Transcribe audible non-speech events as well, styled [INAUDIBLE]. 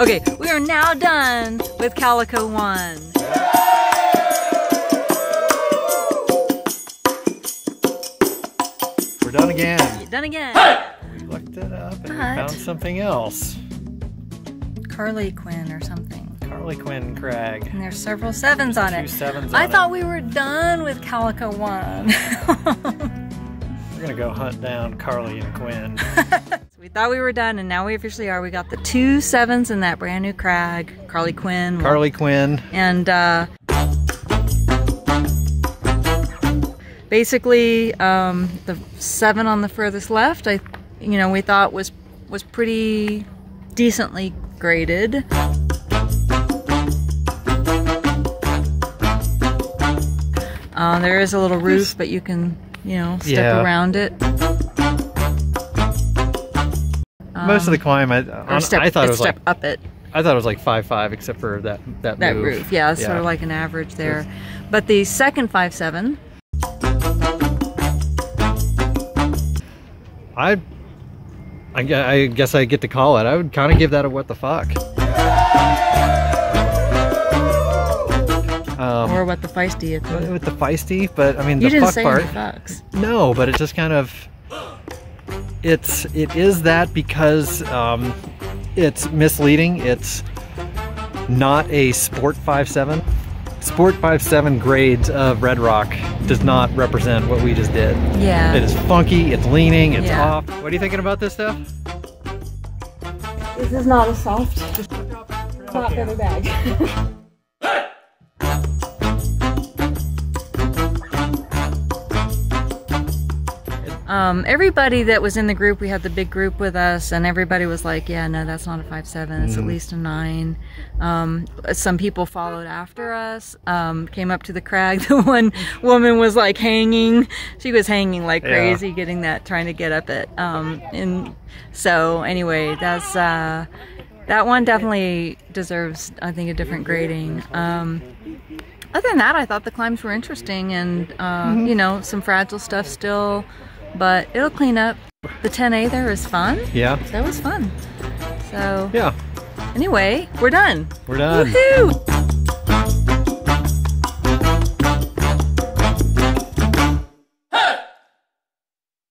Okay, we are now done with Calico 1. We're done again. Done again. We looked it up and we found something else. Carly Quinn or something. Carly Quinn Crag. And there's several sevens on Two it. sevens I on thought we were done with Calico 1. We're gonna go hunt down Carly and Quinn. [LAUGHS] we thought we were done, and now we officially are. We got the two sevens in that brand new crag, Carly Quinn. Carly Quinn. And uh, basically, um, the seven on the furthest left, I, you know, we thought was was pretty decently graded. Uh, there is a little roof, but you can, you know, step Yeah. around it. Most of the Um, climb, I, on, step, I thought it was step like up it. I thought it was like five five, except for that that That move. roof, yeah, it's sort of like an average there. But the second five seven, I, I, I guess I get to call it. I would kind of give that a what the fuck. Um, or what the feisty with the feisty, but I mean You the fuck part. No, but it just kind of it's it is that because um, it's misleading. It's not a Sport 57. Sport 57 grades of Red Rock does not represent what we just did. Yeah. It is funky, it's leaning, it's Yeah. off. What are you thinking about this stuff? This is not a soft top feather bag. [LAUGHS] Um, everybody that was in the group, we had the big group with us, and everybody was like, "Yeah, no, that's not a five seven. It's at least a nine. Um, some people followed after us, um, came up to the crag. [LAUGHS] The one woman was like hanging; she was hanging like Yeah. crazy, getting that, trying to get up it. Um, and so, anyway, that's uh, that one definitely deserves, I think, a different grading. Um, other than that, I thought the climbs were interesting and, uh, you know, some fragile stuff still, but it'll clean up. The 10A there is fun. Yeah. That was fun. So, Yeah. anyway, we're done. We're done. Woohoo!